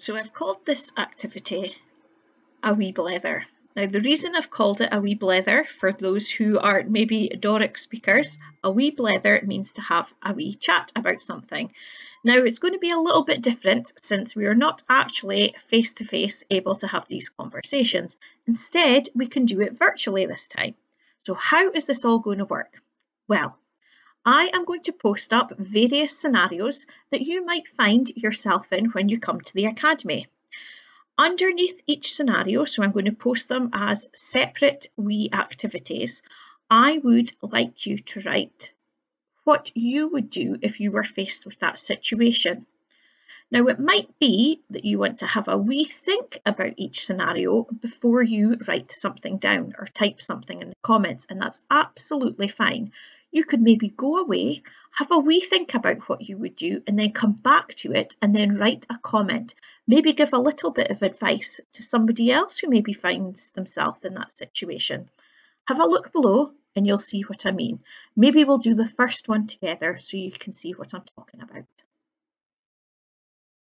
So I've called this activity a wee blether. Now the reason I've called it a wee blether, for those who are maybe Doric speakers, a wee blether means to have a wee chat about something. Now it's going to be a little bit different since we are not actually face to face able to have these conversations. Instead, we can do it virtually this time. So how is this all going to work? Well, I am going to post up various scenarios that you might find yourself in when you come to the Academy. Underneath each scenario, so I'm going to post them as separate wee activities, I would like you to write what you would do if you were faced with that situation. Now, it might be that you want to have a wee think about each scenario before you write something down or type something in the comments, and that's absolutely fine you could maybe go away, have a wee think about what you would do, and then come back to it and then write a comment. Maybe give a little bit of advice to somebody else who maybe finds themselves in that situation. Have a look below and you'll see what I mean. Maybe we'll do the first one together so you can see what I'm talking about.